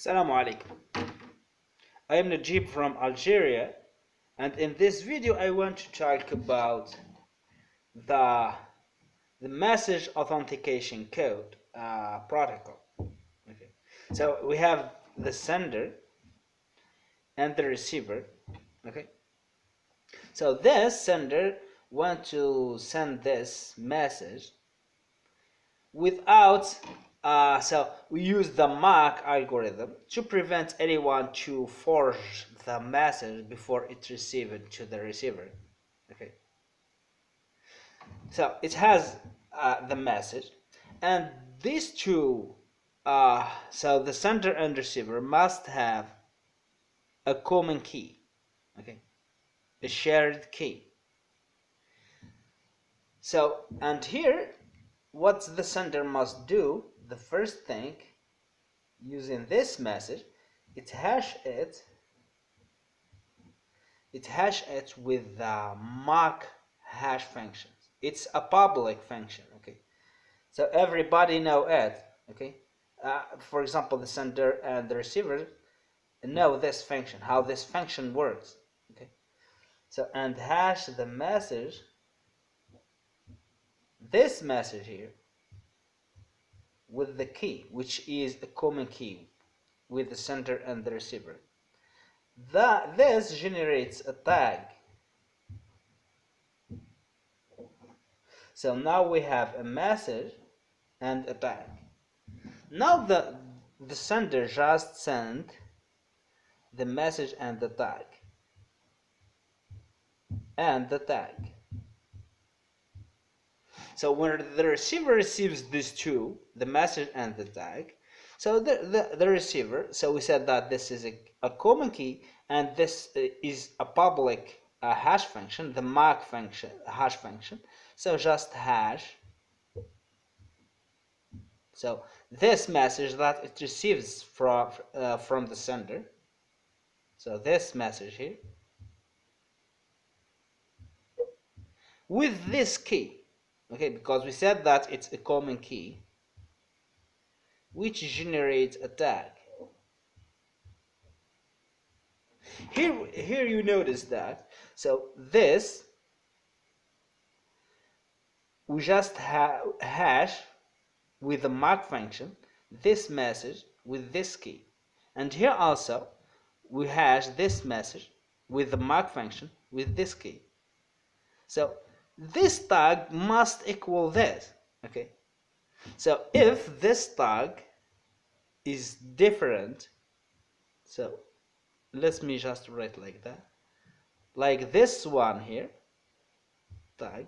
Assalamu alaikum. I am Najib from Algeria and in this video I want to talk about the the message authentication code uh, protocol. Okay. So we have the sender and the receiver. Okay. So this sender want to send this message without uh, so we use the MAC algorithm to prevent anyone to forge the message before it received to the receiver. Okay. So it has uh, the message, and these two, uh, so the sender and receiver must have a common key. Okay, a shared key. So and here, what the sender must do the first thing using this message it hash it it hash it with the MAC hash functions. It's a public function okay? So everybody know it okay? Uh, for example the sender and the receiver know this function how this function works okay? So and hash the message this message here with the key, which is a common key with the sender and the receiver. That, this generates a tag. So now we have a message and a tag. Now the, the sender just sent the message and the tag and the tag. So when the receiver receives these two, the message and the tag, so the, the, the receiver, so we said that this is a, a common key and this is a public uh, hash function, the MAC function, hash function. So just hash. So this message that it receives from, uh, from the sender. So this message here. With this key okay because we said that it's a common key which generates a tag. Here here you notice that. So this we just ha hash with the MAC function this message with this key. And here also we hash this message with the MAC function with this key. So this tag must equal this okay? So if this tag is different so let me just write like that. Like this one here tag.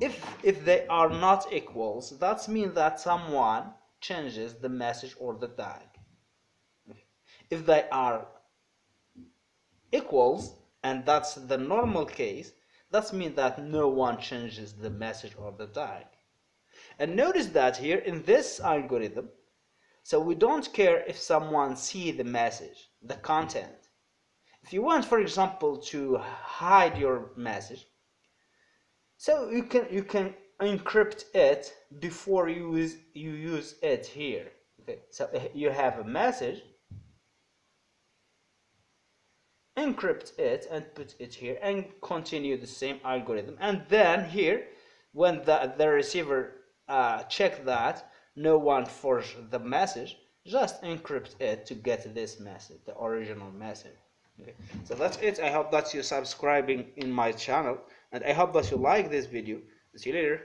If if they are not equals that means that someone changes the message or the tag. If they are equals and that's the normal case that means that no one changes the message or the tag. And notice that here in this algorithm, so we don't care if someone see the message, the content. If you want, for example, to hide your message, so you can you can encrypt it before you use you use it here. Okay, so you have a message encrypt it and put it here and continue the same algorithm. And then here when the, the receiver uh, check that no one forged the message just encrypt it to get this message the original message. Okay. So that's it. I hope that you're subscribing in my channel and i hope that you like this video. See you later